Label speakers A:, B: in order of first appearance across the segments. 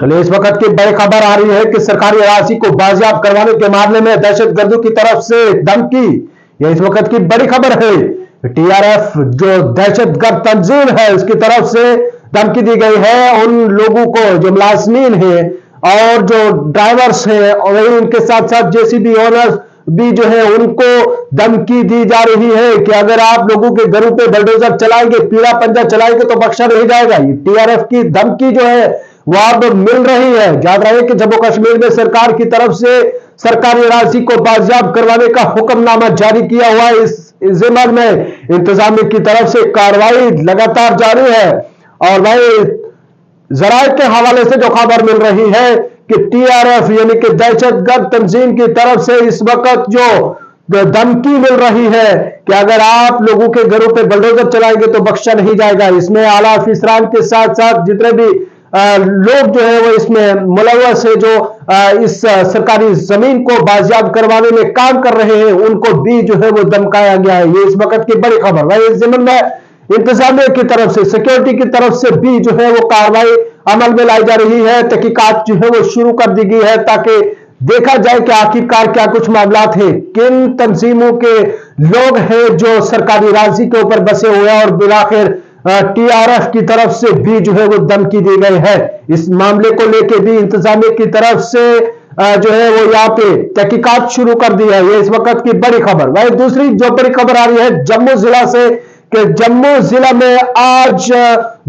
A: चलिए, इस वक्त की बड़ी खबर आ रही है कि सरकारी राशि को बाजियाब करवाने के मामले में दहशत गर्दों की तरफ़ से धमकी। यह इस वक्त की बड़ी खबर है। टीआरएफ जो दहशतगर्द तंजीम है, उसकी तरफ़ से धमकी दी गई है। उन लोगों को जो मुलाजमीन है और जो ड्राइवर्स हैं और वही उनके साथ साथ जेसीबी ओनर्स भी जो है, उनको धमकी दी जा रही है कि अगर आप लोगों के घरों पे बलडोजर चलाएँगे, पीला पंजा चलाएँगे तो बख्शा नहीं जाएगा। ये टीआरएफ की धमकी जो है वो अब मिल रही है। याद रहे कि जम्मू कश्मीर में सरकार की तरफ़ से सरकारी राशि को बाजियाब करवाने का हुक्मनामा जारी किया हुआ है। इस जिम्मन में इंतजामिया की तरफ़ से कार्रवाई लगातार जारी है। और भाई जराये के हवाले से जो खबर मिल रही है कि टीआरएफ यानी कि दहशतगर्द तंजीम की तरफ़ से इस वक्त जो धमकी मिल रही है कि अगर आप लोगों के घरों पे बलडोजर चलाएँगे तो बख्शा नहीं जाएगा। इसमें आला अफिसरान के साथ साथ जितने भी लोग जो है वो इसमें मुलवस है, जो इस सरकारी ज़मीन को बाजियाब करवाने में काम कर रहे हैं, उनको भी जो है वो धमकाया गया है। ये इस वक्त की बड़ी खबर। भाई इस ज़मीन में इंतजामिया की तरफ़ से सिक्योरिटी की तरफ़ से भी जो है वो कार्रवाई अमल में लाई जा रही है। तहकीकात जो है वो शुरू कर दी गई है ताकि देखा जाए कि आखिरकार क्या कुछ मामला थे किन तंजीमों के लोग हैं जो सरकारी राज़ी के ऊपर बसे हुए हैं और बिलाखिर टीआरएफ की तरफ़ से भी जो है वो धमकी दी गई है। इस मामले को लेके भी इंतजामिया की तरफ़ से जो है वो यहाँ पे तहकीकात शुरू कर दी है। ये इस वक्त की बड़ी खबर। वही दूसरी जो बड़ी खबर आ रही है, जम्मू जिला से कि जम्मू जिला में आज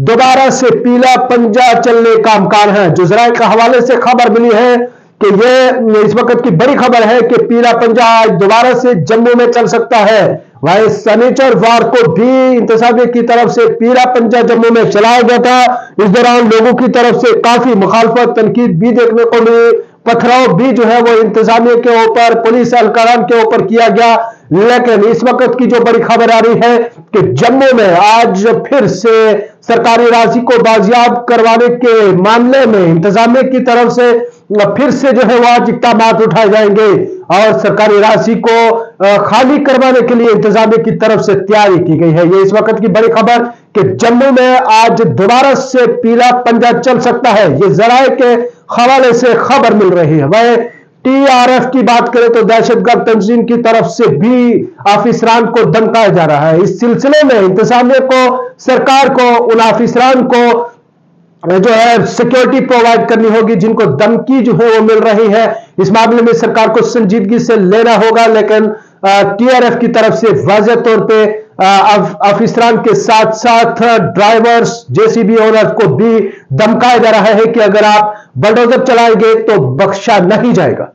A: दोबारा से पीला पंजा चलने का अमकान है। जो जरा के हवाले से खबर मिली है कि ये, इस वक्त की बड़ी खबर है कि पीला पंजा आज दोबारा से जम्मू में चल सकता है। वही सनीचर वार को भी इंतजामिया की तरफ़ से पीरा पंजा जम्मू में चलाया गया था। इस दौरान लोगों की तरफ़ से काफ़ी मुखालफत, तनकीद भी देखने को मिली। पथराव भी जो है वो इंतजामिया के ऊपर, पुलिस एहलकारान के ऊपर किया गया। लेकिन इस वक्त की जो बड़ी खबर आ रही है कि जम्मू में आज फिर से सरकारी राशि को बाजियाब करवाने के मामले में इंतजामिया की तरफ़ से फिर से जो है वो आज इकदाम उठाए जाएँगे। और सरकारी राशि को खाली करवाने के लिए इंतजामिया की तरफ़ से तैयारी की गई है। ये इस वक्त की बड़ी खबर कि जम्मू में आज दोबारा से पीला पंजा चल सकता है। ये जराये के हवाले से खबर मिल रही है। वह टीआरएफ की बात करें तो दहशतगर्द तंजीम की तरफ़ से भी आफिसरान को धमकाया जा रहा है। इस सिलसिले में इंतजामिया को, सरकार को, उन आफिसरान को जो है सिक्योरिटी प्रोवाइड करनी होगी, जिनको धमकी जो है, वो मिल रही है। इस मामले में सरकार को संजीदगी से लेना होगा, लेकिन टीआरएफ की तरफ़ से वाजह तौर पे अफिसरान के साथ साथ ड्राइवर्स जेसीबी ओनर्स को भी धमकाया जा रहा है कि अगर आप बलडोजर चलाएँगे तो बख्शा नहीं जाएगा।